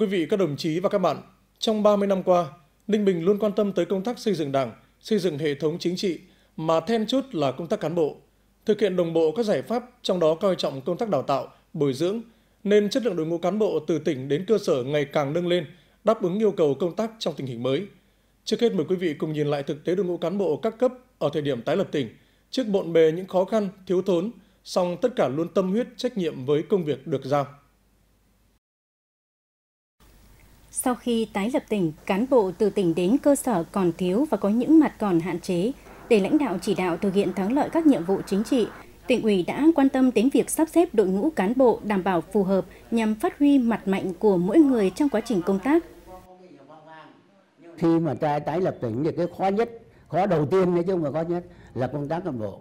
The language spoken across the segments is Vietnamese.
Quý vị, các đồng chí và các bạn, trong 30 năm qua, Ninh Bình luôn quan tâm tới công tác xây dựng Đảng, xây dựng hệ thống chính trị, mà then chốt là công tác cán bộ. Thực hiện đồng bộ các giải pháp, trong đó coi trọng công tác đào tạo, bồi dưỡng, nên chất lượng đội ngũ cán bộ từ tỉnh đến cơ sở ngày càng nâng lên, đáp ứng yêu cầu công tác trong tình hình mới. Trước hết mời quý vị cùng nhìn lại thực tế đội ngũ cán bộ các cấp ở thời điểm tái lập tỉnh, trước bộn bề những khó khăn, thiếu thốn, song tất cả luôn tâm huyết trách nhiệm với công việc được giao. Sau khi tái lập tỉnh, cán bộ từ tỉnh đến cơ sở còn thiếu và có những mặt còn hạn chế. Để lãnh đạo chỉ đạo thực hiện thắng lợi các nhiệm vụ chính trị, tỉnh ủy đã quan tâm đến việc sắp xếp đội ngũ cán bộ đảm bảo phù hợp nhằm phát huy mặt mạnh của mỗi người trong quá trình công tác. Khi mà tái, tái lập tỉnh thì cái khó nhất, khó đầu tiên nói chung là khó nhất là công tác cán bộ.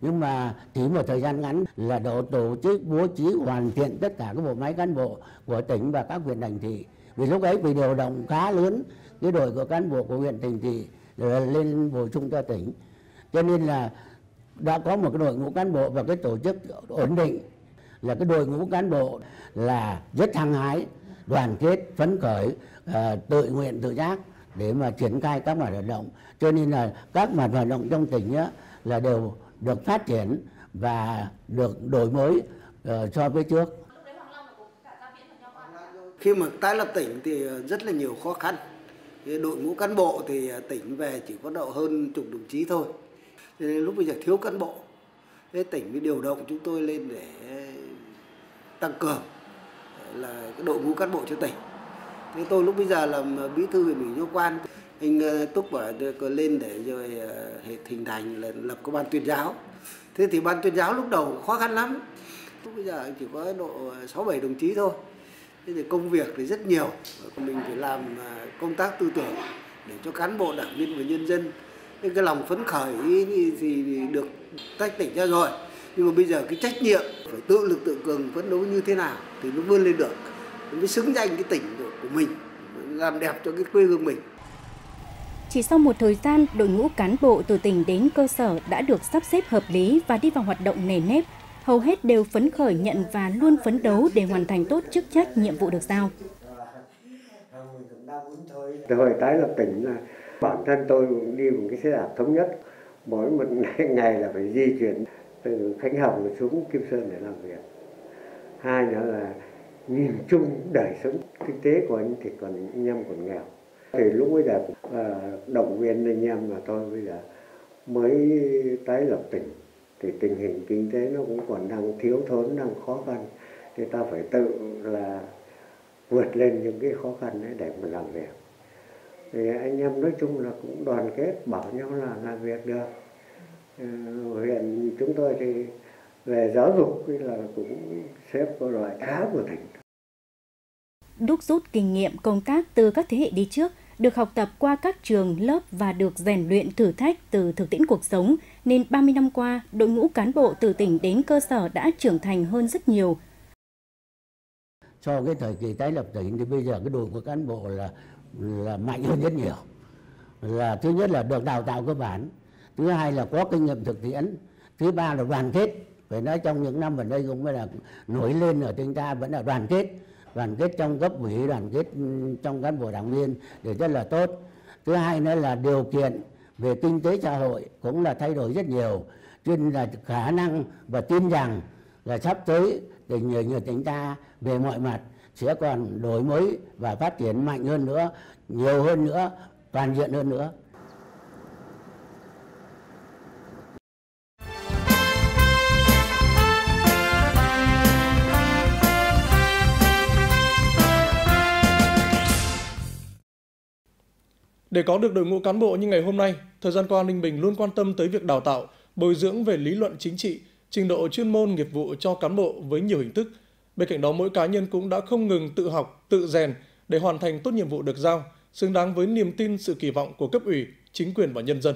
Nhưng mà chỉ một thời gian ngắn là độ tổ chức bố trí hoàn thiện tất cả các bộ máy cán bộ của tỉnh và các huyện thành thị vì lúc ấy vì điều động khá lớn cái đội của cán bộ của huyện tỉnh thì lên bổ sung cho tỉnh. Cho nên là đã có một cái đội ngũ cán bộ và cái tổ chức ổn định là cái đội ngũ cán bộ là rất hăng hái đoàn kết phấn khởi uh, tự nguyện tự giác để mà triển khai các mặt hoạt động. Cho nên là các mặt hoạt động trong tỉnh á, là đều được phát triển và được đổi mới uh, so với trước khi mà tái lập tỉnh thì ờ, rất là nhiều khó khăn. Đội ngũ cán bộ thì ờ, tỉnh về chỉ có độ hơn chục đồng chí thôi. Nên lúc bây giờ thiếu cán bộ. Thế tỉnh mới điều động chúng tôi lên để tăng cường ờ, là cái đội ngũ cán bộ cho tỉnh. Thế tôi lúc bây giờ làm bí thư huyện ủy nho quan, anh túc bảo được lên để rồi hệ hình thành là lập cái ban tuyên giáo. Thế thì ban tuyên giáo lúc đầu khó khăn lắm. Lúc bây giờ chỉ có độ sáu bảy đồng chí thôi thế thì công việc thì rất nhiều. Mình phải làm à, công tác tư tưởng để cho cán bộ đảng viên và nhân dân cái lòng phấn khởi thì được tách tỉnh ra rồi. Nhưng mà bây giờ cái trách nhiệm phải tự lực tự cường phấn đấu như thế nào thì nó vươn lên được. Mới xứng danh cái tỉnh của mình làm đẹp cho cái quê hương mình. Chỉ sau một thời gian, đội ngũ cán bộ từ tỉnh đến cơ sở đã được sắp xếp hợp lý và đi vào hoạt động nề nếp, hầu hết đều phấn khởi nhận và luôn phấn đấu để hoàn thành tốt chức trách nhiệm vụ được giao. Từ hồi tái lập tỉnh là bản thân tôi cũng đi một cái xe đạp thống nhất, mỗi một ngày là phải di chuyển từ Khánh Hồng xuống Kim Sơn để làm việc. Hai nữa là nhìn chung đời sống kinh tế của anh thì còn anh em còn nghèo. Thì lúc bây giờ à, động viên anh em mà tôi bây giờ mới tái lập tỉnh thì tình hình kinh tế nó cũng còn đang thiếu thốn đang khó khăn. Thì ta phải tự là vượt lên những cái khó khăn đấy để mà làm việc. Thì anh em nói chung là cũng đoàn kết bảo nhau là làm việc được. Ờ, huyện chúng tôi thì về giáo dục là cũng xếp vào loại khá của tỉnh. Đúc rút kinh nghiệm công tác từ các thế hệ đi trước được học tập qua các trường, lớp và được rèn luyện thử thách từ thực tiễn cuộc sống, nên 30 năm qua, đội ngũ cán bộ từ tỉnh đến cơ sở đã trưởng thành hơn rất nhiều. So với thời kỳ tái lập tỉnh thì bây giờ cái đội ngũ cán bộ là là mạnh hơn rất nhiều. Là thứ nhất là được đào tạo cơ bản, thứ hai là có kinh nghiệm thực tiễn, thứ ba là đoàn kết. Phải nói trong những năm gần đây cũng mới là nổi lên ở chúng ta vẫn là đoàn kết đoàn kết trong cấp ủy đoàn kết ừ, trong cán bộ đảng viên để rất là tốt thứ hai nữa là điều kiện về kinh tế xã hội cũng là thay đổi rất nhiều. Cho nên là khả năng và tin rằng là sắp tới thì người người chúng ta về mọi mặt sẽ còn đổi mới và phát triển mạnh hơn nữa, nhiều hơn nữa, toàn diện hơn nữa. Để có được đội ngũ cán bộ như ngày hôm nay, thời gian qua Ninh Bình luôn quan tâm tới việc đào tạo, bồi dưỡng về lý luận chính trị, trình độ chuyên môn nghiệp vụ cho cán bộ với nhiều hình thức. Bên cạnh đó mỗi cá nhân cũng đã không ngừng tự học, tự rèn để hoàn thành tốt nhiệm vụ được giao, xứng đáng với niềm tin sự kỳ vọng của cấp ủy, chính quyền và nhân dân.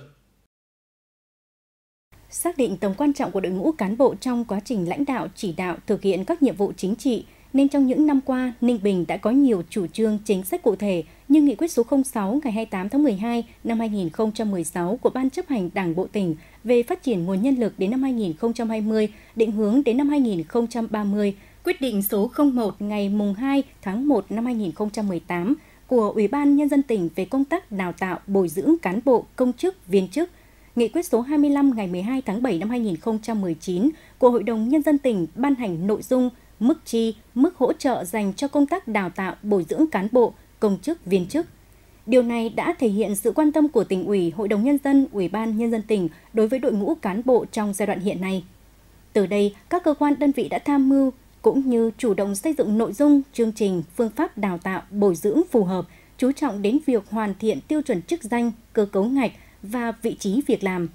Xác định tầm quan trọng của đội ngũ cán bộ trong quá trình lãnh đạo, chỉ đạo thực hiện các nhiệm vụ chính trị, nên trong những năm qua, Ninh Bình đã có nhiều chủ trương chính sách cụ thể như Nghị quyết số 06 ngày 28 tháng 12 năm 2016 của Ban chấp hành Đảng Bộ tỉnh về phát triển nguồn nhân lực đến năm 2020, định hướng đến năm 2030 quyết định số 01 ngày mùng 2 tháng 1 năm 2018 của Ủy ban Nhân dân tỉnh về công tác đào tạo bồi dưỡng cán bộ, công chức, viên chức, Nghị quyết số 25 ngày 12 tháng 7 năm 2019 của Hội đồng Nhân dân tỉnh ban hành nội dung mức chi, mức hỗ trợ dành cho công tác đào tạo bồi dưỡng cán bộ, công chức, viên chức. Điều này đã thể hiện sự quan tâm của tỉnh ủy, Hội đồng Nhân dân, Ủy ban Nhân dân tỉnh đối với đội ngũ cán bộ trong giai đoạn hiện nay. Từ đây, các cơ quan đơn vị đã tham mưu cũng như chủ động xây dựng nội dung, chương trình, phương pháp đào tạo, bồi dưỡng phù hợp, chú trọng đến việc hoàn thiện tiêu chuẩn chức danh, cơ cấu ngạch và vị trí việc làm.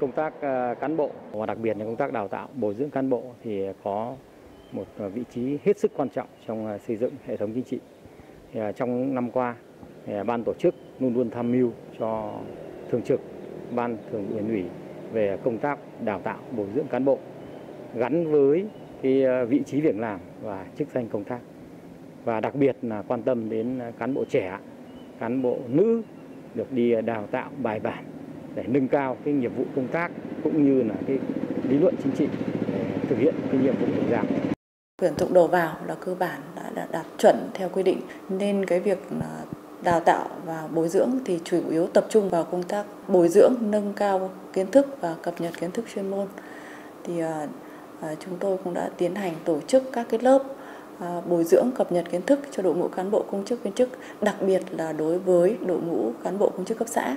Công tác ờ, cán bộ và đặc biệt là công tác đào tạo, bồi dưỡng cán bộ thì có một ờ, vị trí hết sức quan trọng trong ờ, xây dựng hệ thống chính trị. Trong năm qua, ban tổ chức luôn luôn tham mưu cho thường trực, ban thường ủy ủy về công tác đào tạo, bồi dưỡng cán bộ gắn với cái vị trí việc làm và chức danh công tác và đặc biệt là quan tâm đến cán bộ trẻ, cán bộ nữ được đi đào tạo bài bản để nâng cao cái nhiệm vụ công tác cũng như là cái lý luận chính trị để thực hiện cái nhiệm vụ được giao. Tuyển dụng đầu vào là cơ bản đã đạt chuẩn theo quy định. Nên cái việc à, đào tạo và bồi dưỡng thì chủ yếu tập trung vào công tác bồi dưỡng, nâng cao kiến thức và cập nhật kiến thức chuyên môn. Thì à, à, chúng tôi cũng đã tiến hành tổ chức các cái lớp bồi dưỡng, cập nhật kiến thức cho đội ngũ cán bộ công chức viên chức, đặc biệt là đối với đội ngũ cán bộ công chức cấp xã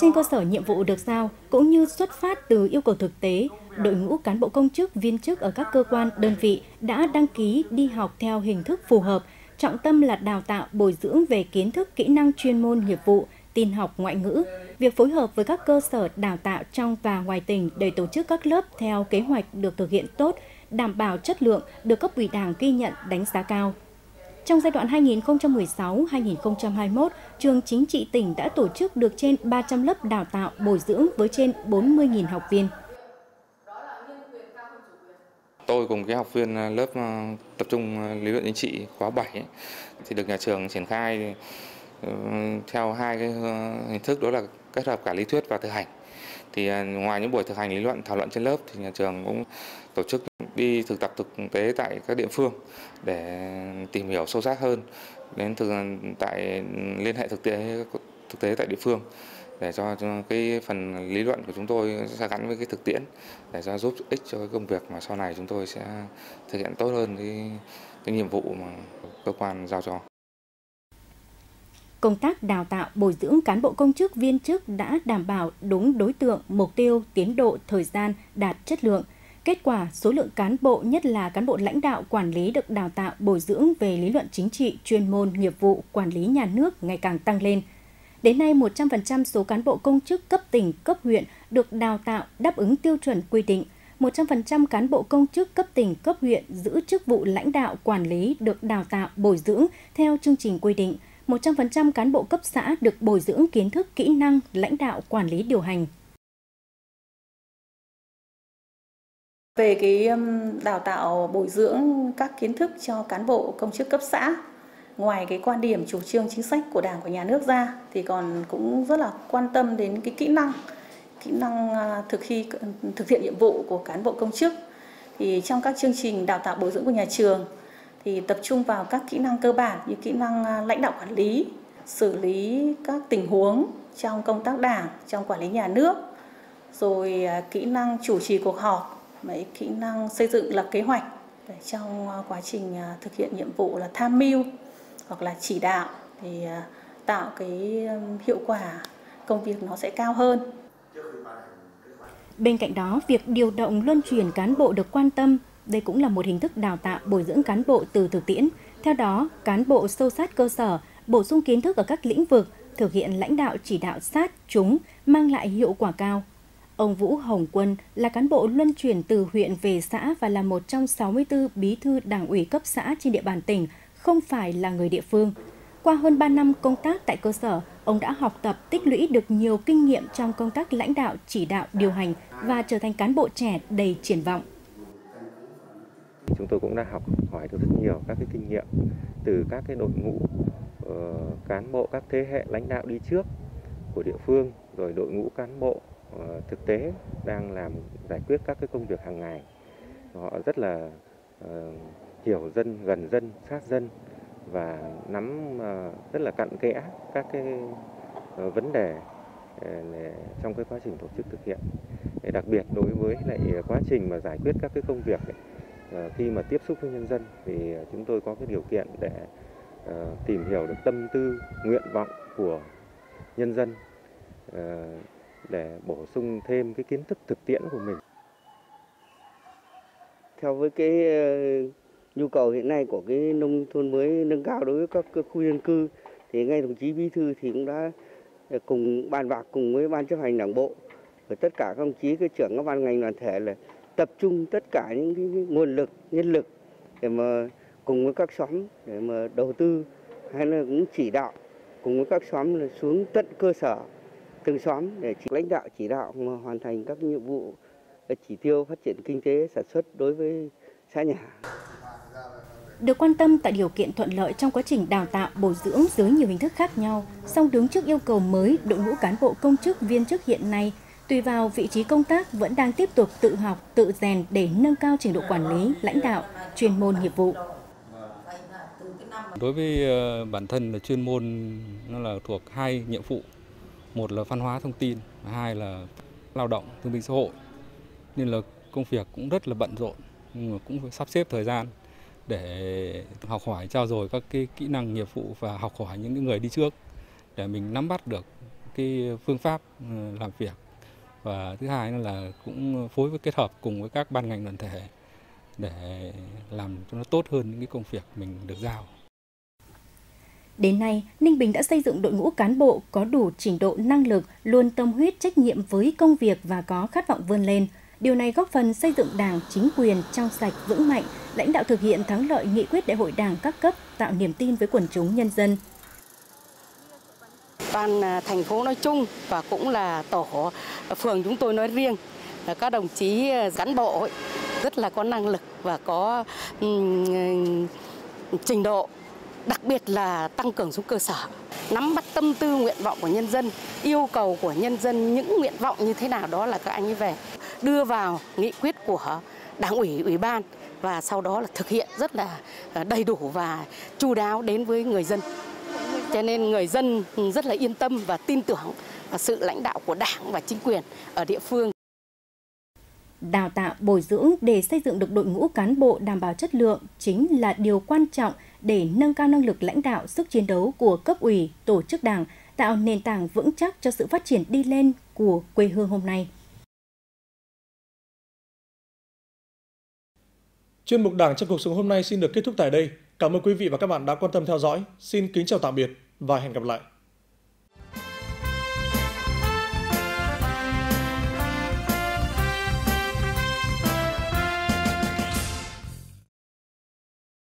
trên cơ sở nhiệm vụ được giao cũng như xuất phát từ yêu cầu thực tế, đội ngũ cán bộ công chức, viên chức ở các cơ quan, đơn vị đã đăng ký đi học theo hình thức phù hợp, trọng tâm là đào tạo, bồi dưỡng về kiến thức, kỹ năng chuyên môn nghiệp vụ, tin học ngoại ngữ, việc phối hợp với các cơ sở đào tạo trong và ngoài tỉnh để tổ chức các lớp theo kế hoạch được thực hiện tốt, đảm bảo chất lượng, được cấp ủy Đảng ghi nhận đánh giá cao. Trong giai đoạn 2016-2021, trường chính trị tỉnh đã tổ chức được trên 300 lớp đào tạo bồi dưỡng với trên 40.000 học viên. Tôi cùng cái học viên à, lớp à, tập trung à, lý luận chính trị khóa 7 ấy, thì được nhà trường triển khai ờ, theo hai cái ờ, hình thức đó là kết hợp cả lý thuyết và thực hành. Thì à, ngoài những buổi thực hành lý luận thảo luận trên lớp thì nhà trường cũng tổ chức đi thực tập thực tế tại các địa phương để tìm hiểu sâu sắc hơn đến thực à, tại ừ, liên hệ thực tế thực tế tại địa phương để cho, cái phần lý luận của chúng tôi sẽ gắn với cái thực tiễn để cho giúp ích cho cái công việc mà sau này chúng tôi sẽ thực hiện tốt hơn cái cái nhiệm vụ mà cơ quan giao cho. Công tác đào tạo bồi dưỡng cán bộ công chức viên chức đã đảm bảo đúng đối tượng, mục tiêu, tiến độ, thời gian, đạt chất lượng – Kết quả, số lượng cán bộ, nhất là cán bộ lãnh đạo quản lý được đào tạo bồi dưỡng về lý luận chính trị, chuyên môn, nghiệp vụ, quản lý nhà nước ngày càng tăng lên. Đến nay, 100% số cán bộ công chức cấp tỉnh, cấp huyện được đào tạo đáp ứng tiêu chuẩn quy định. 100% cán bộ công chức cấp tỉnh, cấp huyện giữ chức vụ lãnh đạo quản lý được đào tạo bồi dưỡng theo chương trình quy định. 100% cán bộ cấp xã được bồi dưỡng kiến thức, kỹ năng, lãnh đạo, quản lý điều hành. Về cái đào tạo, bồi dưỡng các kiến thức cho cán bộ công chức cấp xã, ngoài cái quan điểm chủ trương chính sách của đảng và nhà nước ra, thì còn cũng rất là quan tâm đến cái kỹ năng kỹ năng à, thực khi thực hiện nhiệm vụ của cán bộ công chức. Thì trong các chương trình đào tạo bồi dưỡng của nhà trường thì tập trung vào các kỹ năng cơ bản như kỹ năng à, lãnh đạo quản lý xử lý các tình huống trong công tác đảng trong quản lý nhà nước rồi à, kỹ năng chủ trì cuộc họp mấy kỹ năng xây dựng lập kế hoạch để trong ờ, quá trình thực hiện nhiệm vụ là tham mưu hoặc là chỉ đạo thì tạo cái hiệu quả công việc nó sẽ cao hơn. Bên cạnh đó, việc điều động luân chuyển cán bộ được quan tâm, đây cũng là một hình thức đào tạo bồi dưỡng cán bộ từ thực tiễn. Theo đó, cán bộ sâu sát cơ sở, bổ sung kiến thức ở các lĩnh vực, thực hiện lãnh đạo chỉ đạo sát chúng mang lại hiệu quả cao. Ông Vũ Hồng Quân là cán bộ luân chuyển từ huyện về xã và là một trong 64 bí thư đảng ủy cấp xã trên địa bàn tỉnh, không phải là người địa phương. Qua hơn 3 năm công tác tại cơ sở, ông đã học tập tích lũy được nhiều kinh nghiệm trong công tác lãnh đạo, chỉ đạo, điều hành và trở thành cán bộ trẻ đầy triển vọng. Chúng tôi cũng đã học hỏi được rất nhiều các cái kinh nghiệm từ các cái đội ngũ ờ, cán bộ các thế hệ lãnh đạo đi trước của địa phương rồi đội ngũ cán bộ ờ, thực tế đang làm giải quyết các cái công việc hàng ngày họ rất là ờ, hiểu dân, gần dân, sát dân và nắm rất là cặn kẽ các cái vấn đề trong cái quá trình tổ chức thực hiện. Đặc biệt đối với lại quá trình mà giải quyết các cái công việc ấy, Ờ, khi mà tiếp xúc với nhân dân thì chúng tôi có cái điều kiện để ờ, tìm hiểu được tâm tư, nguyện vọng của nhân dân ờ, để bổ sung thêm cái kiến thức thực tiễn của mình. Theo với cái nhu cầu hiện nay của cái nông thôn mới nâng cao đối với các khu dân cư thì ngay đồng chí bí thư thì cũng đã cùng bàn bạc cùng với ban chấp hành đảng bộ và tất cả các đồng chí các trưởng các ban ngành đoàn thể là tập trung tất cả những cái nguồn lực nhân lực để mà cùng với các xóm để mà đầu tư hay là cũng chỉ đạo cùng với các xóm là xuống tận cơ sở từng xóm để chỉ lãnh đạo chỉ đạo mà hoàn thành các nhiệm vụ chỉ tiêu phát triển kinh tế sản xuất đối với xã nhà. Được quan tâm tại điều kiện thuận lợi trong quá trình đào tạo, bồi dưỡng dưới nhiều hình thức khác nhau, song đứng trước yêu cầu mới, đội ngũ cán bộ công chức viên chức hiện nay tùy vào vị trí công tác vẫn đang tiếp tục tự học, tự rèn để nâng cao trình độ quản lý, lãnh đạo, chuyên môn nghiệp vụ. Đối với ờ, bản thân là chuyên môn nó là thuộc hai nhiệm vụ. Một là văn hóa thông tin, hai là lao động thương binh xã hội. Nên là công việc cũng rất là bận rộn nhưng mà cũng phải sắp xếp thời gian để học hỏi trao dồi các cái kỹ năng nghiệp vụ và học hỏi những người đi trước để mình nắm bắt được cái phương pháp ờ, làm việc và thứ hai là cũng phối với kết hợp cùng với các ban ngành đoàn thể để làm cho nó tốt hơn những cái công việc mình được giao. Đến nay, Ninh Bình đã xây dựng đội ngũ cán bộ có đủ trình độ năng lực, luôn tâm huyết trách nhiệm với công việc và có khát vọng vươn lên. Điều này góp phần xây dựng Đảng, chính quyền trong sạch, vững mạnh, lãnh đạo thực hiện thắng lợi nghị quyết đại hội Đảng các cấp, tạo niềm tin với quần chúng nhân dân. Ban à, thành phố nói chung và cũng là tổ à, phường chúng tôi nói riêng, các đồng chí à, cán bộ rất là có năng lực và có trình độ đặc biệt là tăng cường xuống cơ sở, nắm bắt tâm tư nguyện vọng của nhân dân, yêu cầu của nhân dân những nguyện vọng như thế nào đó là các anh ấy về. Đưa vào nghị quyết của đảng ủy, ủy ban và sau đó là thực hiện rất là đầy đủ và chu đáo đến với người dân. Cho nên người dân rất là yên tâm và tin tưởng vào sự lãnh đạo của Đảng và chính quyền ở địa phương. Đào tạo, bồi dưỡng để xây dựng được đội ngũ cán bộ đảm bảo chất lượng chính là điều quan trọng để nâng cao năng lực lãnh đạo, sức chiến đấu của cấp ủy, tổ chức đảng, tạo nền tảng vững chắc cho sự phát triển đi lên của quê hương hôm nay. Chuyên mục Đảng trong cuộc sống hôm nay xin được kết thúc tại đây. Cảm ơn quý vị và các bạn đã quan tâm theo dõi. Xin kính chào tạm biệt và hẹn gặp lại.